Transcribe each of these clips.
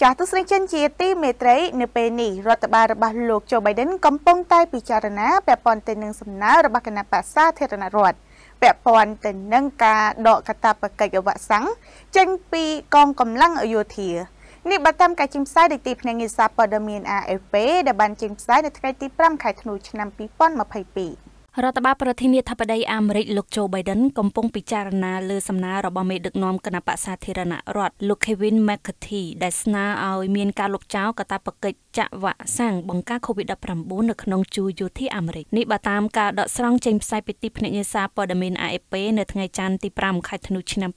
ចាស់ទស្សនិកជនជាទីមេត្រីនៅពេលនេះរដ្ឋបាលរបស់លោកโจ Biden កំពុងតែពិចារណាពាក់ព័ន្ធទៅនឹងសំណើរបស់គណៈបក្សសាធារណរដ្ឋពាក់ព័ន្ធទៅនឹងការដកកាតព្វកិច្ចវ៉ាក់សាំងចេញពីកងកម្លាំងយោធា នេះបើតាមការចេញផ្សាយដោយទីភ្នាក់ងារសារព័ត៌មាន AFP ដែលបានចេញផ្សាយនៅថ្ងៃទី5ខែធ្នូឆ្នាំ2022 រដ្ឋបាលប្រធានាធិបតីអាមេរិកលោកโจ Biden កំពុងពិចារណាលើសំណើរបស់មេដឹកនាំគណៈបក្សសាធារណរដ្ឋលោក Kevin McCarthy ដែលស្នើឲ្យមានការលុបចោលកាតព្វកិច្ចចាក់វ៉ាក់សាំងបង្ការ COVID-19 នៅក្នុងជួរយោធាអាមេរិកនេះបើតាមការដកស្រង់ចេញផ្សាយពីទីភ្នាក់ងារសារព័ត៌មាន AFP នៅថ្ងៃច័ន្ទទី5ខែធ្នូឆ្នាំ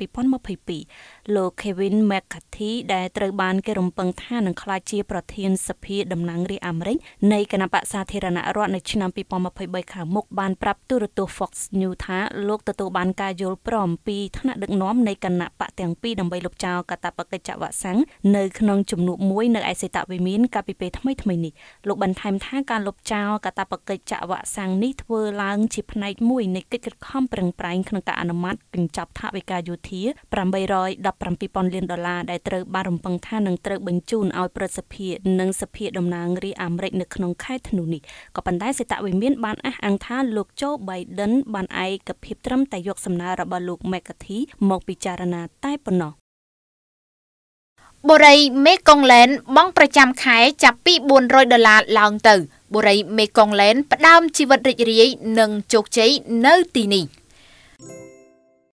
2022លោក Kevin McCarthy ដែលត្រូវបានគេរំពឹងថានឹងក្លាយជាប្រធានសភាតំណាងរាស្ត្រអាមេរិកនៃគណៈបក្សសាធារណរដ្ឋនៅឆ្នាំ2023ខាងមុខបានប្រាប់ទូរទស្សន៍ Fox News ថាលោកទទួលបានការយល់ព្រមពីថ្នាក់ដឹកនាំនៃគណៈបកទាំងពីរដើម្បីលុបចោលកាតព្វកិច្ចវ៉ាក់សាំងនៅក្នុងជំនួបមួយនៅឯសេតវិមានកាលពីពេលថ្មីថ្មីនេះលោកបន្ថែមថាការលុបចោលកាតព្វកិច្ចវ៉ាក់សាំងនេះធ្វើឡើងជាផ្នែកមួយនៃកិច្ចខិតខំប្រឹងប្រែងក្នុងការអនុម័តកញ្ចប់ថវិកាយោធា817,000លានដុល្លារដែលត្រូវបានរំពឹងថានឹងត្រូវបញ្ជូនឲ្យប្រសិទ្ធភាពនិងសភាតំណាងរាស្ត្រអាមេរិកនៅក្នុងខែធ្នូនេះក៏ប៉ុន្តែសេតវិមានបានអះអាងថាលោកโจ Biden បានឯកភាពត្រឹមតែយកសំណើរបស់លោក McCarthy មកពិចារណាតែប៉ុណ្ណោះបូរីមេកុងឡែនបង់ប្រចាំខែចាប់ពី400ដុល្លារឡើងទៅបូរីមេកុងឡែនផ្ដើមជីវិតរីករាយនិងជោគជ័យនៅទីនេះ។